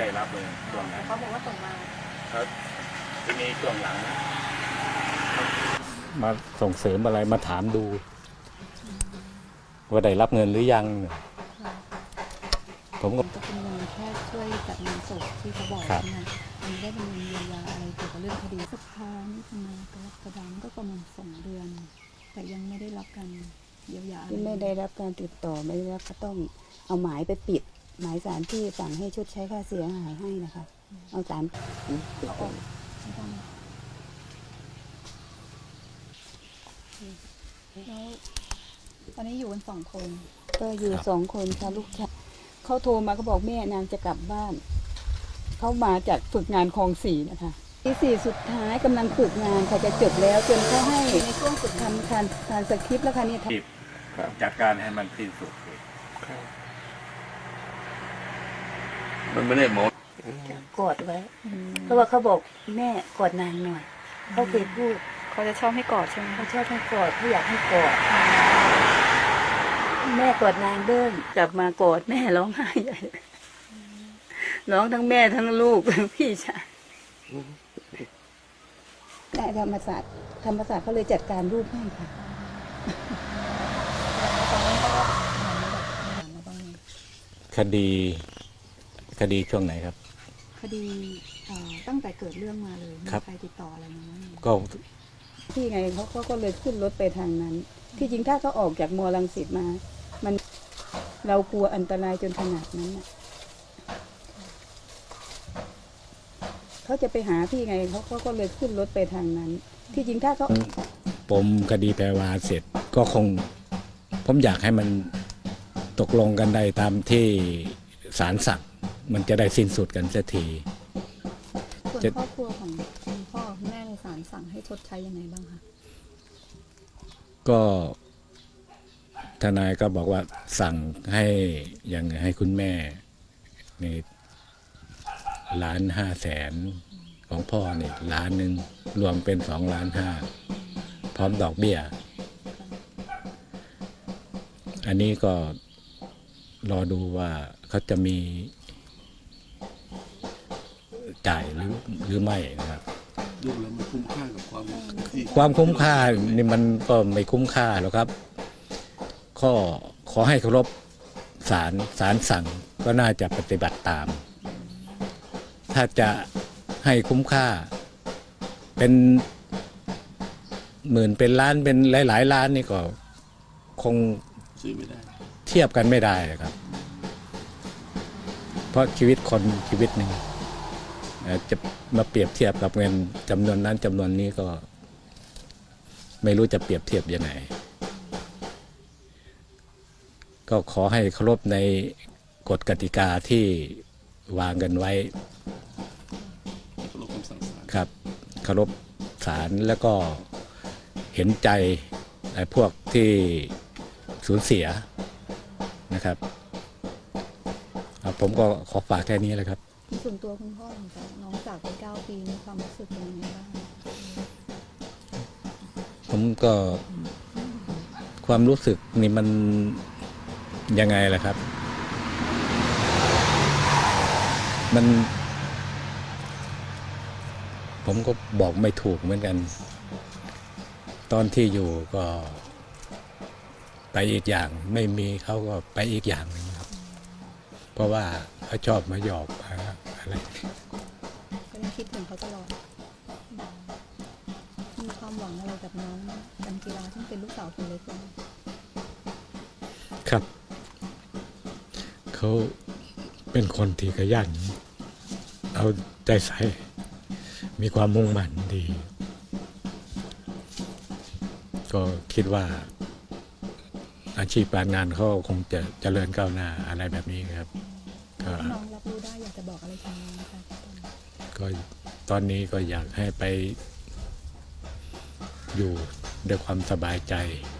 ได้รับเลยช่วงนั้นเขาบอกว่าส่งมาแล้วทีนี้ช่วงหลัง มาส่งเสริมอะไรมาถามดู ว่าได้รับเงินหรือยัง ผมก็จะเป็นเงินแค่ช่วยจัดงานศพที่เขาบอกครับนะอันนี้ได้เป็นเงินเยียวยาอะไรเกี่ยวกับเรื่องคดีสุดท้ายนี่ทำไมกรกฎาคมก็ประมาณสองเดือน แต่ยังไม่ได้รับการเยียวยาอะรที่ไม่ได้รับการติดต่อไม่ได้รับก็ต้องเอาหมายไปปิด หมายสารที่สั่งให้ชดใช้ค่าเสียหายให้นะคะ เอาสารปิดเอาออกไม่ต้องแล้วตอนนี้อยู่กันสองคน ก็อยู่สองคนค่ะลูกชายเขาโทรมาก็บอกแม่นางจะกลับบ้าน เขามาจากฝึกงานคลองสี่นะคะที่สี่สุดท้ายกำลังฝึกงานค่ะจะจบแล้ว จนเขาให้ในช่วงฝึกงานทำการการสคริปต์แล้วค่ะเนี่ยรีบจัดการให้มันสิ้นสุดเลย มันไม่ได้หมดกอดไว้ เพราะว่าเขาบอกแม่กอดนางหน่อย เขาเคยพูดเขาจะชอบให้กอดใช่ไหมเขาชอบให้กอดเขาอยากให้กอด แม่กอดนางเดินกลับมากอดแม่ร้องไห้ใหญ่ร้องทั้งแม่ทั้งลูกทั้งพี่ชายแต่ธรรมศาสตร์ธรรมศาสตร์เขาเลยจัดการรูปให้ค่ะตอนนั้นก็เหมือนแบบถามมาบ้างไหมคดี คดีช่วงไหนครับ คดีเอ่อตั้งแต่เกิดเรื่องมาเลยมีครับ ใครติดต่ออะไรมาบ้างไหมก็ที่ไงเขาเขาก็เลยขึ้นรถไปทางนั้น ที่จริงถ้าเขาออกจากมอลังสิตมา มันเรากลัวอันตรายจนขนาดนั้นน่ะเขาจะไปหาพี่ไงเขาเขาก็เลยขึ้นรถไปทางนั้น ที่จริงถ้าเขา ปมคดีแพรวาเสร็จก็คง ผมอยากให้มันตกลงกันได้ตามที่ศาลสั่ง มันจะได้สิ้นสุดกันสักทีส่วนจะครอบครัวของคุณพ่อคุณแม่ในศาลสั่งให้ชดใช้ยังไงบ้างคะก็ทนายก็บอกว่าสั่งให้อย่างให้คุณแม่นี่ล้านห้าแสนของพ่อนี่ล้านหนึ่งรวมเป็นสองล้านห้าพร้อมดอกเบี้ย อันนี้ก็รอดูว่าเขาจะมี จ่ายหรือหรือไม่นะครับดูแล้วมันคุ้มค่ากับความที่ความคุ้มค่านี่มันก็ไม่คุ้มค่าหรอกครับ ข้อขอให้เคารพศาลศาลสั่งก็น่าจะปฏิบัติตาม ถ้าจะให้คุ้มค่า เป็นหมื่นเป็นล้านเป็นหลาย ๆ ล้านนี่ก็คงซื้อไม่ได้เทียบกันไม่ได้ครับ เพราะชีวิตคนชีวิตหนึ่งเอ่อ จะมาเปรียบเทียบกับเงินจำนวนนั้นจำนวนนี้ก็ ไม่รู้จะเปรียบเทียบยังไง ก็ขอให้เคารพในกฎกติกาที่วางกันไว้เคารพคำสั่งศาลครับเคารพศาลแล้วก็เห็นใจไอ้พวกที่สูญเสียนะครับอะผมก็ขอฝากแค่นี้เลยครับ ส่วนตัวคุณพ่อของน้องจากไปเก้าปีมีความรู้สึกเป็นยังไงบ้างผมก็ความรู้สึกนี่มันยังไงล่ะครับ มัน ผมก็บอกไม่ถูกเหมือนกัน ตอนที่อยู่ก็ ไปอีกอย่าง ไม่มีเขาก็ไปอีกอย่างหนึงครับ เพราะว่าเขาชอบมาหยอก อะไรก็ยังคิดถึงเขาตลอดมีความหวังอะไรกับน้องกันกีฬาซึ่งเป็นลูกสาวคนเล็กเลยครับเขาเป็นคนที่ขยันเอาใจใส่มีความมุ่งมั่นดี ก็คิดว่าอาชีพการงานเขาคงจะเจริญก้าวหน้าอะไรแบบนี้ครับก็ถ้า น้องรับรู้ได้อยากจะบอกอะไรกับน้องนะคะก็ตอนนี้ก็อยากให้ไปอยู่ด้วยความสบายใจอ